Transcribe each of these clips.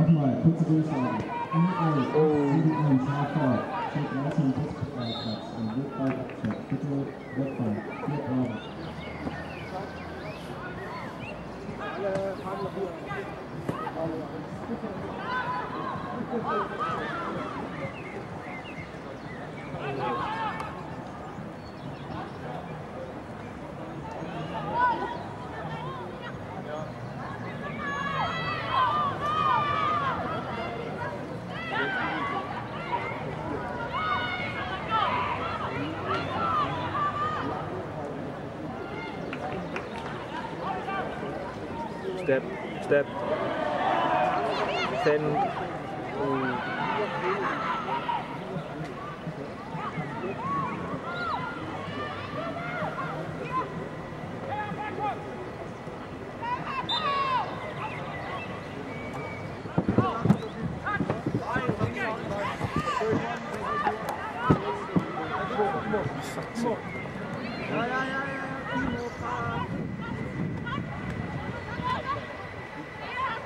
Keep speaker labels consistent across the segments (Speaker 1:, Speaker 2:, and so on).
Speaker 1: Nochmal, kurze Durchsage. In euch, oh. sieben im HV, steht 19 Busparkplatz und wird bald abgecheckt. Bitte wegfahren, vier Euro. Alle haben hier.
Speaker 2: step, step, send. Und Ja, ja, ja, ja, Timo,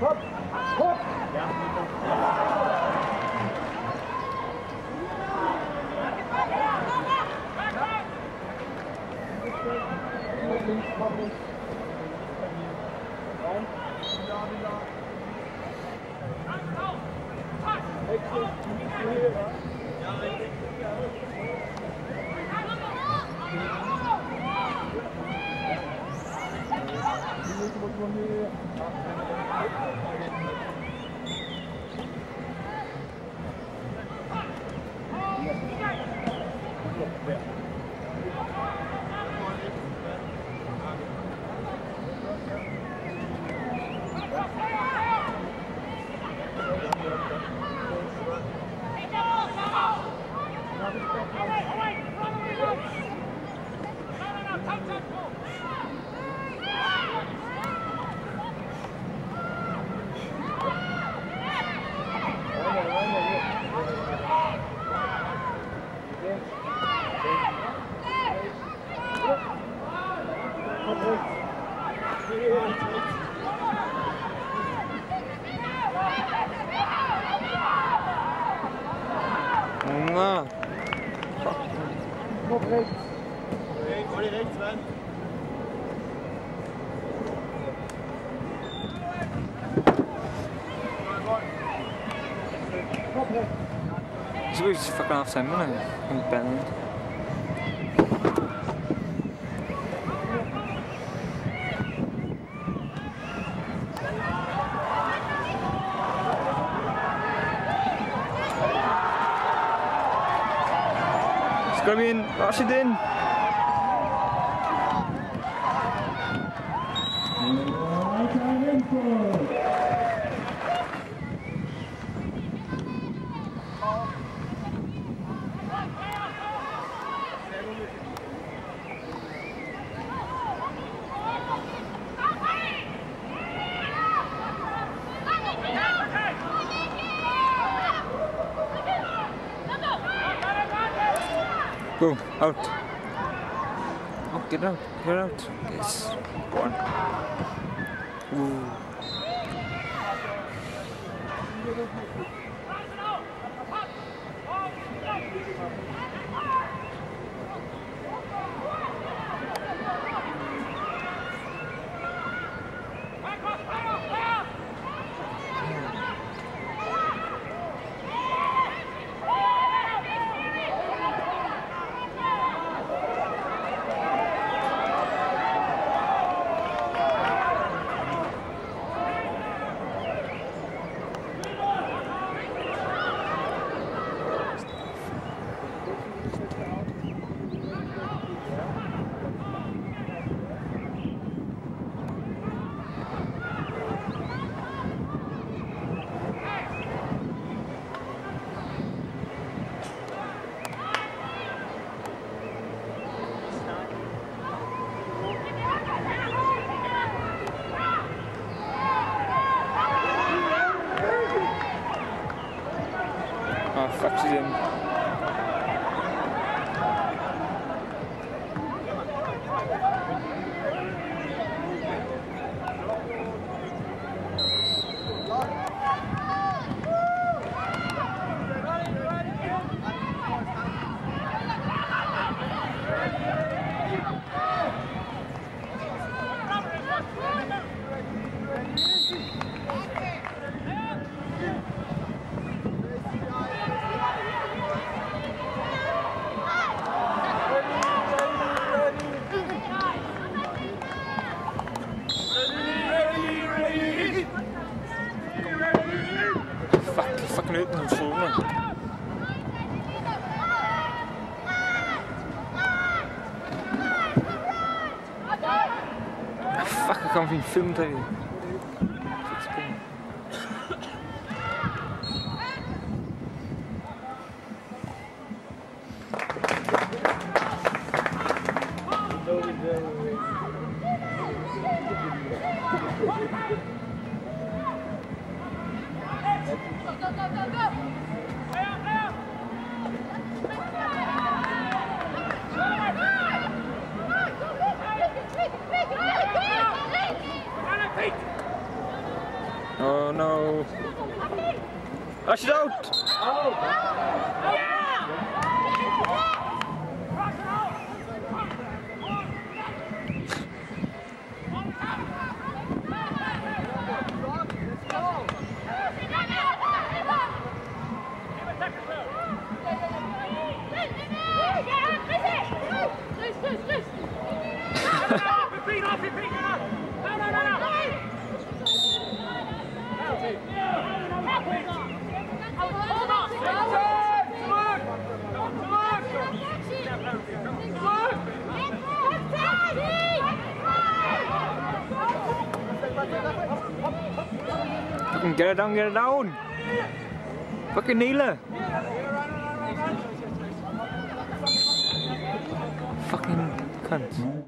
Speaker 2: Kop, kop! Ja, Na, He's always fucking half time, isn't he? From Bennett. He's got me in. Rashidin. Go, out. Oh, get out, get out. Yes. Go on. Ooh. I fractured him Convim filme, tá aí. Als je dood! Oh. Fucking get it down, get it down! Fucking Neela! Fucking cunt.